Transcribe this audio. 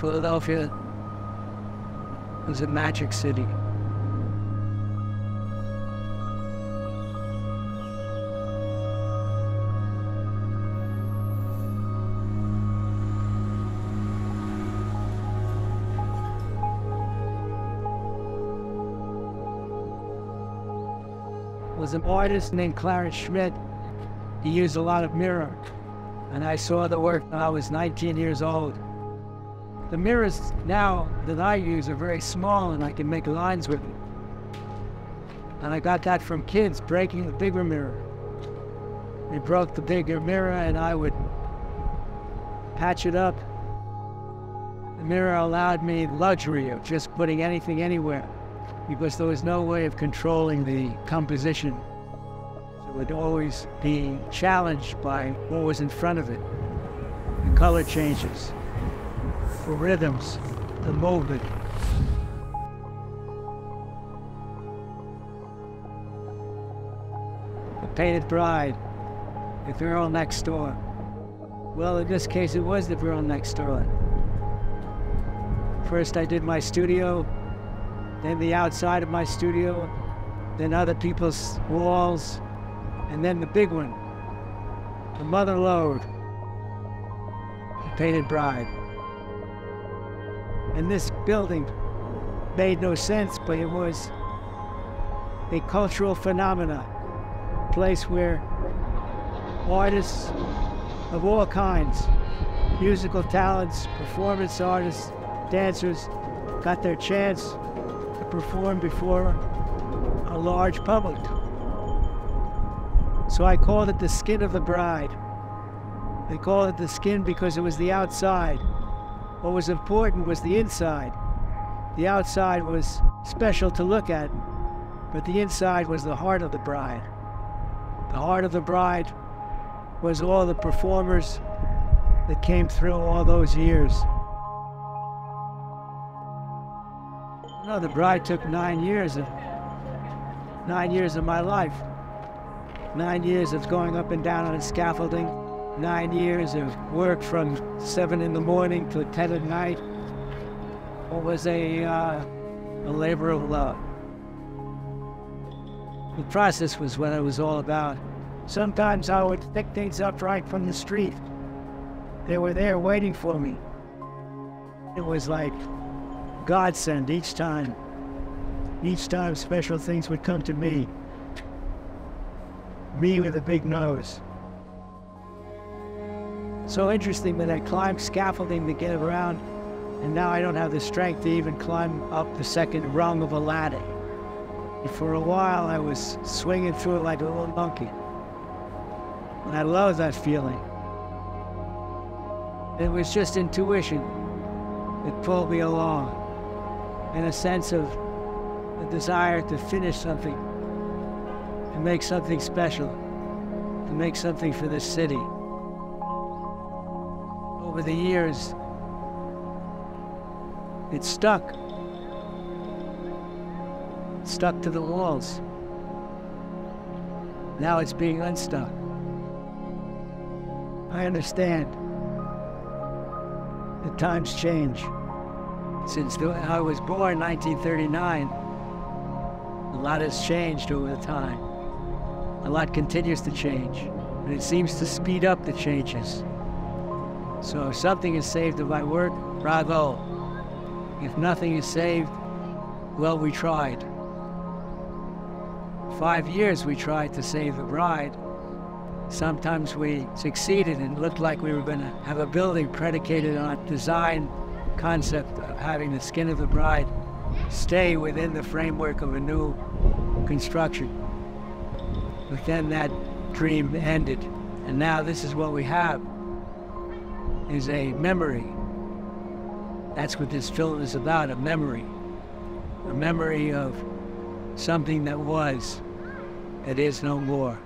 Philadelphia was a magic city. was an artist named Clarence Schmidt. He used a lot of mirror, and I saw the work when I was 19 years old. The mirrors now that I use are very small and I can make lines with them. And I got that from kids breaking the bigger mirror. They broke the bigger mirror and I would patch it up. The mirror allowed me luxury of just putting anything anywhere because there was no way of controlling the composition. It would always be challenged by what was in front of it. The color changes, rhythms, the movement. The Painted Bride, the girl next door. Well, in this case, it was the girl next door. First, I did my studio, then the outside of my studio, then other people's walls, and then the big one, the Mother Lode, the Painted Bride. And this building made no sense, but it was a cultural phenomena, a place where artists of all kinds, musical talents, performance artists, dancers, got their chance to perform before a large public. So I called it the skin of the bride. They called it the skin because it was the outside. What was important was the inside. The outside was special to look at, but the inside was the heart of the bride. The heart of the bride was all the performers that came through all those years. No, the bride took nine years of nine years of my life. Nine years of going up and down on a scaffolding. Nine years of work from seven in the morning to ten at night. It was a uh, a labor of love. The process was what it was all about. Sometimes I would pick things up right from the street. They were there waiting for me. It was like godsend each time. Each time special things would come to me. Me with a big nose. So interesting that I climbed scaffolding to get around, and now I don't have the strength to even climb up the second rung of a ladder. For a while, I was swinging through it like a little monkey. And I love that feeling. It was just intuition that pulled me along and a sense of a desire to finish something, to make something special, to make something for this city. Over the years, it stuck. It stuck to the walls. Now it's being unstuck. I understand. The times change. Since I was born in 1939, a lot has changed over the time. A lot continues to change, and it seems to speed up the changes. So if something is saved of my work, bravo. If nothing is saved, well, we tried. Five years we tried to save the bride. Sometimes we succeeded and looked like we were going to have a building predicated on a design concept of having the skin of the bride stay within the framework of a new construction. But then that dream ended, and now this is what we have, is a memory. That's what this film is about, a memory. A memory of something that was, that is no more.